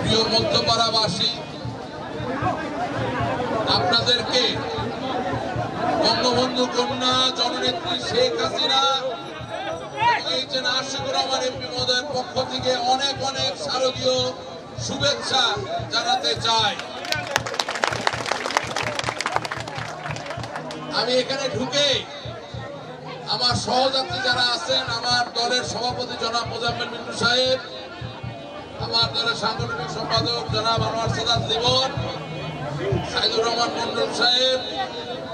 প্রিয় মধ্যপাড়াবাসী, আপনাদেরকে বঙ্গবন্ধু কন্যা জননেত্রী শেখ হাসিনা যে নাসিকুর রহমান এমপি মহোদয়ের পক্ষ থেকে অনেক অনেক শারদীয় শুভেচ্ছা জানাতে চাই। আমি এখানে ঢুকে আমার সহযাত্রী যারা আছেন, আমার দলের সভাপতি জনাব মোজাম্মেল মিন্টু সাহেব আমার সাংগঠনিক সম্পাদক জনাব আনোয়ার সাদাত লিবন সাইদুর রহমান মন্ডল সাহেব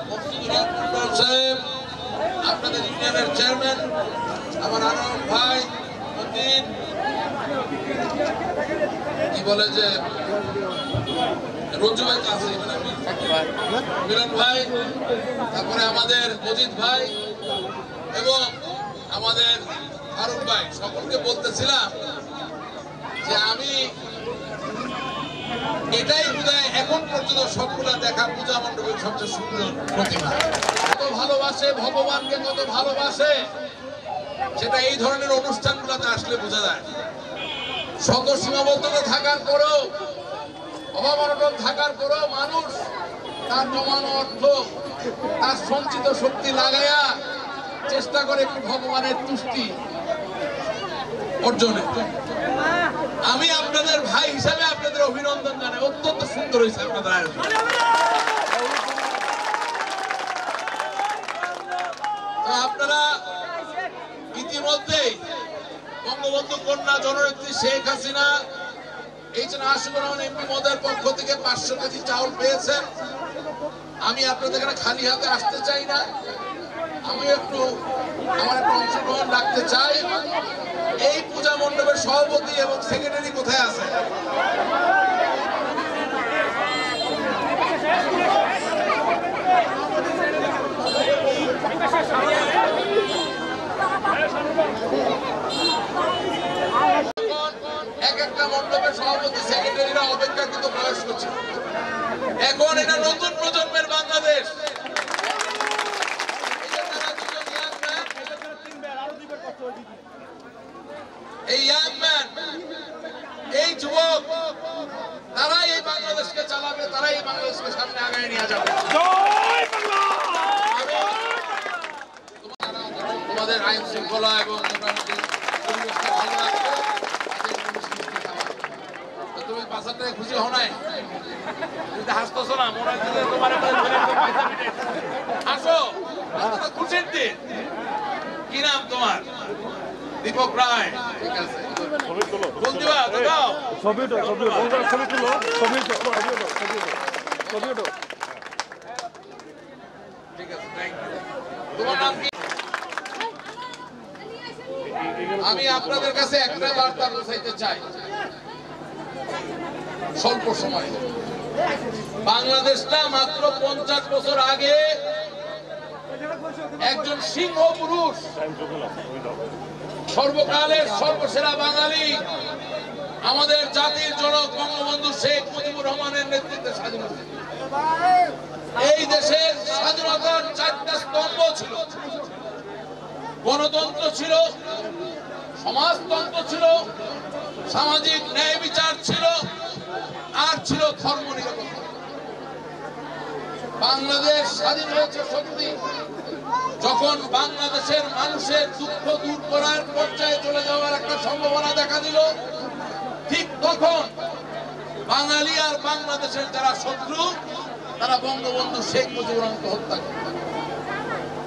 মকসুদুর রহমান মন্ডল সাহেব, আপনাদের ইউনিয়নের চেয়ারম্যান, আমার আনোয়ার ভাই কি বলে যে, রঞ্জু ভাই আছে মিলন ভাই, তারপরে আমাদের মজিদ ভাই এবং আমাদের ফারুক ভাই, সকলকে বলতেছিলাম যে আমি এটাই বোধহয় এখন পর্যন্ত সবগুলা দেখা পূজা মণ্ডপের সবচেয়ে সুন্দর প্রতিমা। কত ভালোবাসে ভগবানকে কত ভালোবাসে, সেটা এই ধরনের অনুষ্ঠানগুলোতে আসলে বোঝা যায়। শত সীমাবদ্ধতা থাকার পরেও অভাব অনটন থাকার পরেও মানুষ তার জমানো অর্থ, তার সঞ্চিত শক্তি লাগাইয়া চেষ্টা করে একটু ভগবানের তুষ্টি অর্জনে। আমি আপনাদের ভাই হিসাবে আপনাদের অভিনন্দন জানাই। অত্যন্ত সুন্দর হয়েছে আপনাদের আয়োজন। আপনারা ইতিমধ্যেই বঙ্গবন্ধু কন্যা জননেত্রী শেখ হাসিনা এই যে আশুকুর রহমান এমপি মহোদয়ের পক্ষ থেকে পাঁচশো কেজি চাউল পেয়েছেন। আমি আপনাদের এখানে খালি হাতে আসতে চাই না। আমি একটু, আমার একটা অংশগ্রহণ রাখতে চাই। এই পূজা মণ্ডপের সভাপতি এবং সেক্রেটারি কোথায় আছে? এক একটা মণ্ডপের সভাপতি সেক্রেটারিরা অপেক্ষাকৃত প্রয়াস করছে এখন এটা নতুন আইন এবং মোটামুটি পরিবেশটা ভালো রাখবে তাদের কোনো মিষ্টি খাওয়া। তো তুমি বাসাটায় খুশি হও নাই? তুমি হাসতেছো না মনে হচ্ছে তোমার। হাসো খুশির দিন। কি নাম তোমার? দীপক রায়। ঠিক আছে। তোমার নাম কি? আমি আপনাদের কাছে একটা বার্তা পৌঁছাইতে চাই। স্বল্প সময়। বাংলাদেশটা মাত্র পঞ্চাশ বছর আগে একজন সিংহ পুরুষ, সর্বকালের সর্বসেরা বাঙালি, আমাদের জাতির জনক বঙ্গবন্ধু শেখ মুজিবুর রহমানের নেতৃত্বে স্বাধীনতা এই দেশের স্বাধীনতার চারটা স্তম্ভ ছিল। গণতন্ত্র ছিল, সমাজতন্ত্র ছিল, সামাজিক ন্যায় বিচার ছিল, আর ছিল ধর্ম বাংলাদেশ স্বাধীন হয়েছে সত্যি। যখন বাংলাদেশের মানুষের দুঃখ দূর করার পর্যায়ে চলে যাওয়ার একটা সম্ভাবনা দেখা দিল, ঠিক তখন বাঙালি আর বাংলাদেশের যারা শত্রু, তারা বঙ্গবন্ধু শেখ মুজিবুর রহমানকে হত্যা করে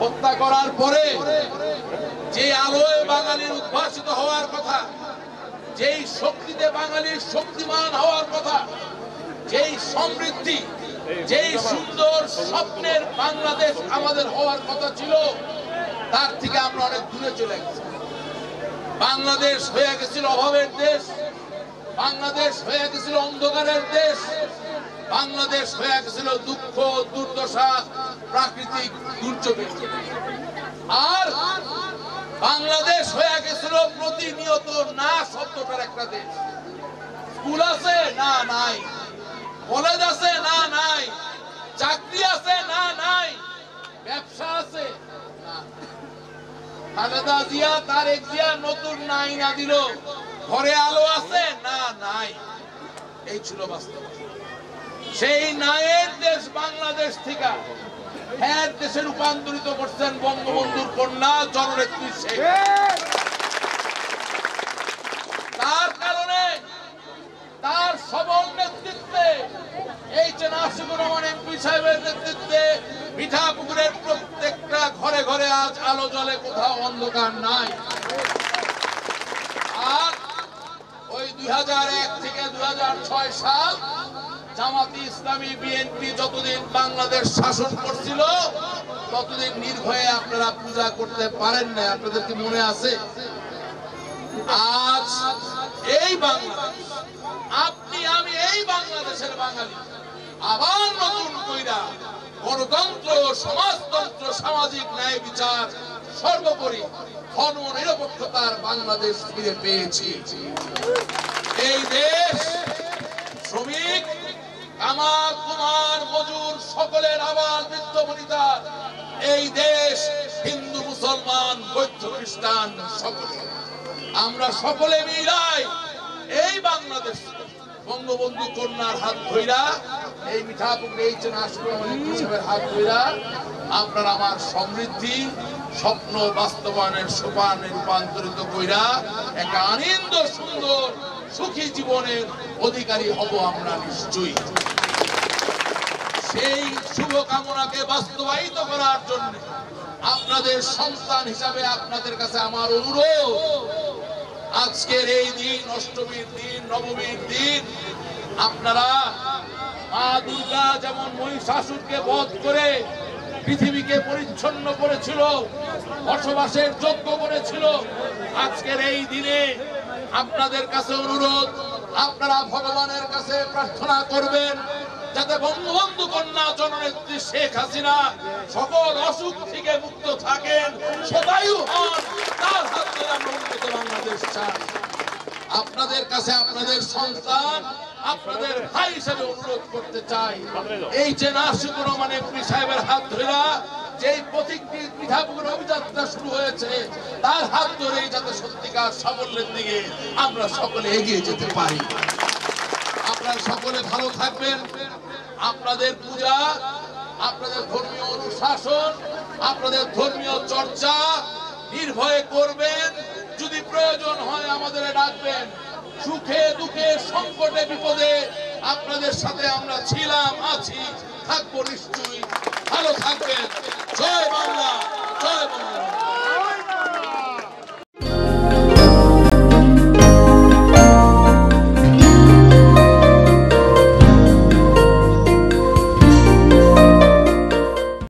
হত্যা করার পরে যে আলোয় বাঙালির উদ্ভাসিত হওয়ার কথা, যেই শক্তিতে বাঙালির শক্তিমান হওয়ার কথা, যেই সমৃদ্ধি, যেই সুন্দর স্বপ্নের বাংলাদেশ আমাদের হওয়ার কথা ছিল, তার থেকে আমরা অনেক দূরে চলে গেছি। বাংলাদেশ হয়ে গেছিল অভাবের দেশ, বাংলাদেশ হয়ে গেছিল অন্ধকারের দেশ, বাংলাদেশ হয়ে গেছিল দুঃখ, দুর্দশা প্রাকৃতিক দুর্যোগের আর বাংলাদেশ হয়ে গেছিল প্রতিনিয়ত না শব্দটার একটা দেশ। স্কুল আছে, না নাই। কলেজ আছে, না নাই। চাকরি আছে, না নাই। ব্যবসা আছে, না। খালেদা জিয়া তার জিয়া নতুন আইনা দিল। ঘরে আলো আছে, না নাই। এই ছিল বাস্তব সেই নায়ের দেশ বাংলাদেশ থেকে হ্যাঁ দেশে রূপান্তরিত করছেন বঙ্গবন্ধুর কন্যা জননেত্রী শেখ। তার কারণে তার সবল নেতৃত্বে এই যে নাসিকুর রহমান এমপি সাহেবের নেতৃত্বে মিঠাপুকুরের প্রত্যেকটা ঘরে ঘরে আজ আলো জলে কোথাও অন্ধকার নাই। আর ওই দুই হাজার এক থেকে দুই হাজার ছয় সাল জামাতি ইসলামী বিএনপি যতদিন বাংলাদেশ শাসন করছিল, ততদিন নির্ভয়ে আপনারা পূজা করতে পারেন না আপনাদের কি মনে আছে? আজ এই বাংলাদেশ, আপনি, আমি এই বাংলাদেশের বাঙালি, আবার নতুন কইরা গণতন্ত্র, সমাজতন্ত্র, সামাজিক ন্যায় বিচার, সর্বোপরি ধর্ম নিরপেক্ষতার বাংলাদেশ ফিরে পেয়েছি। এই দেশ আবার বৃদ্ধ বনিতার এই দেশ হিন্দু, মুসলমান, বৌদ্ধ, খ্রিস্টান সকলে। আমরা সকলে মিলাই এই বাংলাদেশ বঙ্গবন্ধু কন্যার হাত ধইরা, এই মিঠাপুকুরে এই চেনা হিসেবের হাত ধইরা আপনার আমার সমৃদ্ধি, স্বপ্ন বাস্তবায়নের সোপানে রূপান্তরিত কইরা একটা আনন্দ সুন্দর সুখী জীবনের অধিকারী হব আমরা নিশ্চয়ই। সেই শুভ কামনাকে বাস্তবায়িত করার জন্য আপনাদের সন্তান হিসাবে আপনাদের কাছে আমার অনুরোধ। আজকের এই দিন, অষ্টমীর দিন, নবমীর দিন আপনারা মা দুর্গা যেমন মহিষাসুরকে বধ করে পৃথিবীকে পরিচ্ছন্ন করেছিল, বসবাসের যোগ্য করেছিল, আজকের এই দিনে আপনাদের কাছে অনুরোধ, আপনারা ভগবানের কাছে প্রার্থনা করবেন। যাতে বঙ্গবন্ধু কন্যা জননেত্রী শেখ হাসিনা সকল অসুখ থেকে মুক্ত থাকেন সদায়ু হন তার হাত ধরে আমরা বাংলাদেশ চাই। আপনাদের কাছে আপনাদের সন্তান, আপনাদের ভাই হিসেবে অনুরোধ করতে চাই। এই যে নাসিকুর রহমান এমপি সাহেবের হাত ধরা যেই প্রতীকটি অভিযাত্রা শুরু হয়েছে, তার হাত ধরেই যাতে সত্যিকার সাফল্যের দিকে আমরা সকলে এগিয়ে যেতে পারি। আপনারা সকলে ভালো থাকবেন। আপনাদের পূজা, আপনাদের ধর্মীয় অনুশাসন, আপনাদের ধর্মীয় চর্চা নির্ভয়ে করবেন। যদি প্রয়োজন হয় আমাদের ডাকবেন। সুখে দুঃখে সংকটে বিপদে আপনাদের সাথে আমরা ছিলাম, আছি, থাকব নিশ্চয়ই। ভালো থাকবেন। জয়